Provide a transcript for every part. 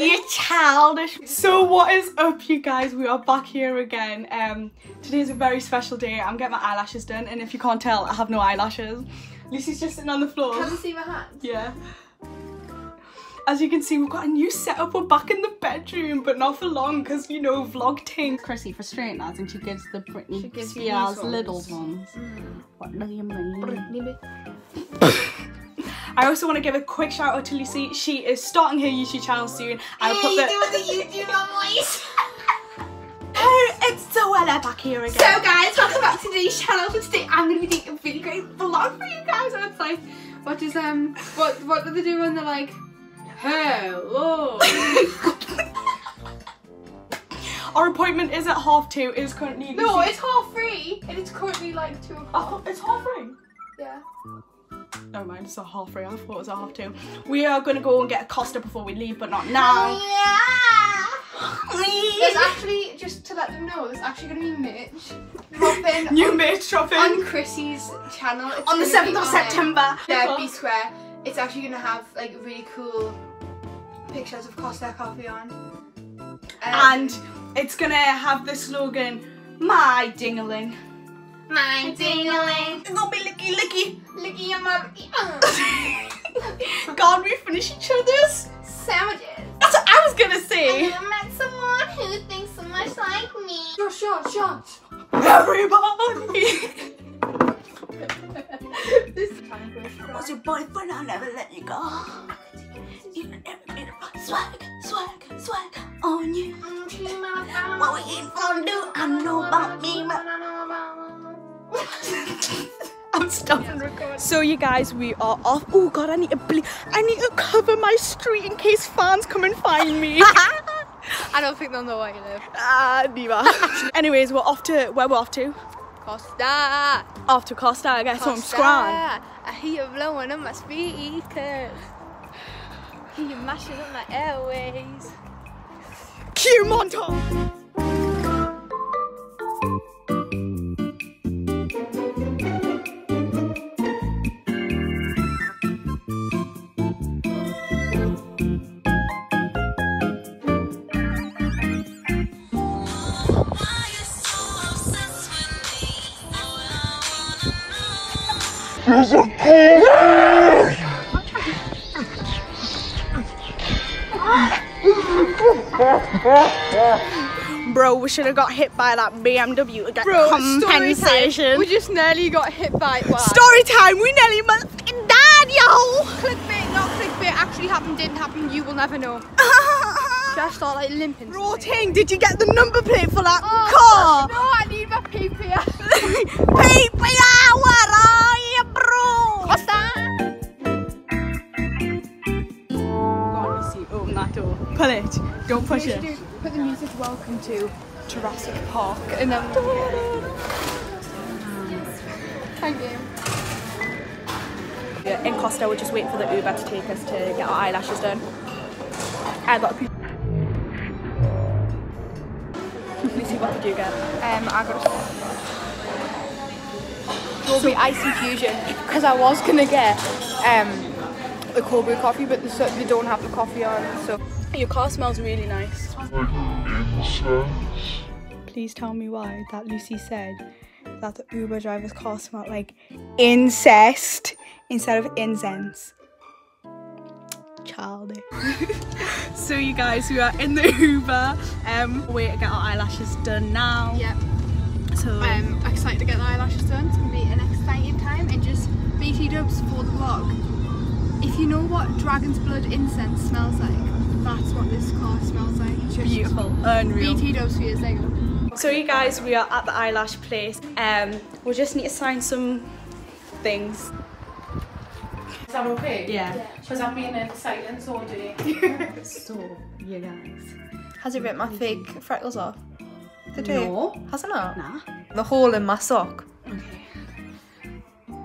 You childish. So what is up you guys? We are back here again. Um today's a very special day. I'm getting my eyelashes done and if you can't tell I have no eyelashes. Lucy's just sitting on the floor. Can you see my hands? Yeah. As you can see, we've got a new setup. We're back in the bedroom, but not for long because, you know, vlog ting. Chrissy for straighteners and she gives the Britney She gives you Spears these ones. little ones. What do you mean? Maybe. I also want to give a quick shout out to Lucy. She is starting her YouTube channel soon. I'll put the... the YouTube voice. Oh, it's Zoella back here again. So guys, welcome back to today's channel. For today, I'm gonna be doing a really great vlog for you guys. And it's like, what does um, what what do they do when they're like, hello? Our appointment is at half two. It is currently... no, it's half free, and it's currently like two o'clock. Oh, it's half three. Yeah. Never mind, it's at half three. I thought it was a half two. We are going to go and get a Costa before we leave, but not now. There's actually just to let them know, there's actually gonna be Mitch dropping New on, merch dropping on Chrissy's channel. It's on the 7th of September. Yeah, B Square. It's actually gonna have like really cool pictures of Costa Coffee on. Um, and it's going to have the slogan, My Dingaling. My dingling, It's going to be licky licky. licky your mother, God, we finish each other's. sandwiches. That's what I was going to say. I met someone who thinks so much like me. Shot, shot, shot. Everybody. this time for Was your boyfriend? I'll never let you go. Even if it swag, swag, swag on you. Mm, what we eat for do? I know about me. I'm stopping recording. So you guys, we are off. Oh god, I need to ble- I need to cover my street in case fans come and find me. I don't think they'll know where you live. Ah, neither. Anyways, we're off to where we're off to. Costa. Off to Costa, I guess, some scran. I hear you blowing on my speakers. Hear you mashing up my airways. Cue montage. Bro, we should have got hit by that BMW to get compensation. We just nearly got hit by what? Story time, we nearly fucking died, yo! clickbait, not clickbait. Actually happened, didn't happen. You will never know. Should I start like limping? Bro, Ting, did you get the number plate for that Oh, car? No, I need my PPS. We should do- Put the music welcome to Jurassic Park and then Thank you. Yeah, in Costa, we're just waiting for the Uber to take us to get our eyelashes done. I got a piece. Lucy, what did you get? Um, I got a strawberry ice infusion because I was gonna get um a cold brew coffee, but the, they don't have the coffee on. So Your car smells really nice. Please tell me why that Lucy said that the Uber driver's car smelled like incest instead of incense. Childish. so you guys, we are in the Uber. Um, wait to get our eyelashes done now. yeah, So I'm excited to get the eyelashes done. It's gonna be an exciting time and just BT dubs for the vlog. If you know what dragon's blood incense smells like, that's what this car smells like. It's just beautiful, unreal. BT dubs for years. There you go. So you guys, we are at the eyelash place. Um, we just need to sign some things. Is that okay? Yeah. Because I've been exciting all day. So you guys. Has it ripped my fake freckles off? Did No. it? Has it not? Nah. The hole in my sock. Okay.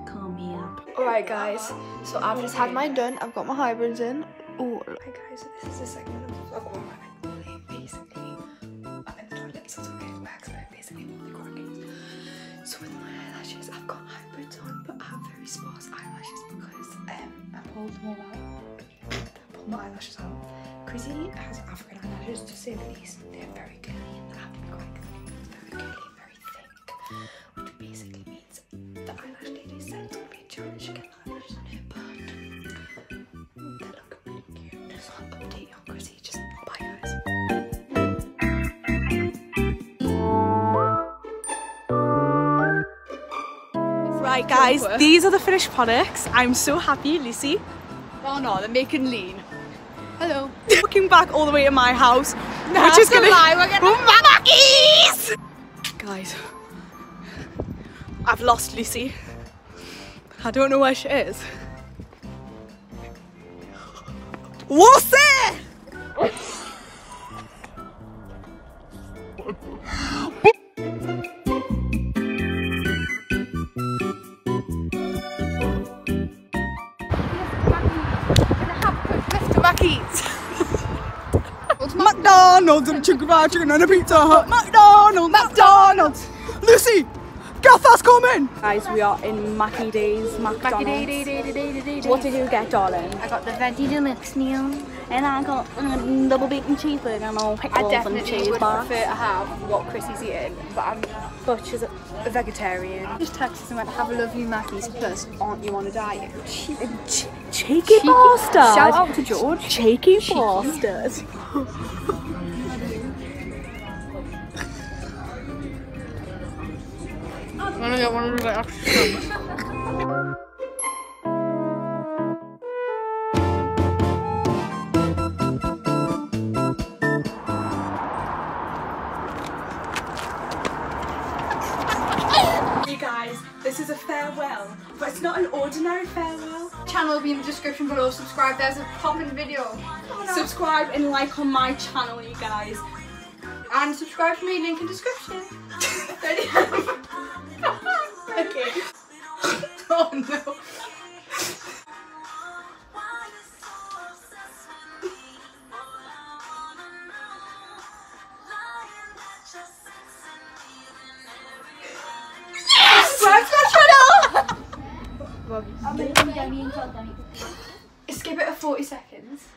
Call me up. Alright guys, so I've just had mine done. I've got my hybrids in. Oh, okay guys, so this is the segment of the vlog where I'm like, basically, I'm in the toilet, so it's okay, it works, but I'm basically all the corgis. So with my eyelashes, I've got hybrids on, but I have very sparse eyelashes because um, I pulled them all out. I pulled my eyelashes out Chrissy has African eyelashes to say the least. They're very curly and they have to be quite. Very curly, very thick, Right guys, these are the finished products. I'm so happy, Lucy. Oh no, they're making lean. Hello. Looking back all the way to my house, No, which is gonna lie, we're gonna- Mackies! Guys, I've lost Lucy. I don't know where she is. What's it? McDonald's and a chicken fried chicken and a pizza hut. McDonald's, McDonald's. Lucy, Gaffer's coming. Guys, we are in Mackie Days, McDonald's. What did you get, darling? I got the veggie deluxe meal. And I got um, double bacon cheeseburger and all I pickles and definitely cheese would bar. prefer to have what Chrissy's eating, but I'm But she's a a vegetarian. Just texted and went, have a lovely Mackey's, plus aren't you on a diet? cheeky bastard. Shout out to George. Cheeky bastard. I'm gonna get one of the extra. You guys, this is a farewell, but it's not an ordinary farewell. Channel will be in the description below. Subscribe. There's a popping video. Subscribe and like on my channel, you guys. And subscribe to me. Link in description. Okay. oh no. Skip it at 40 seconds.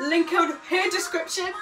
Link out here description.